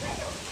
最高!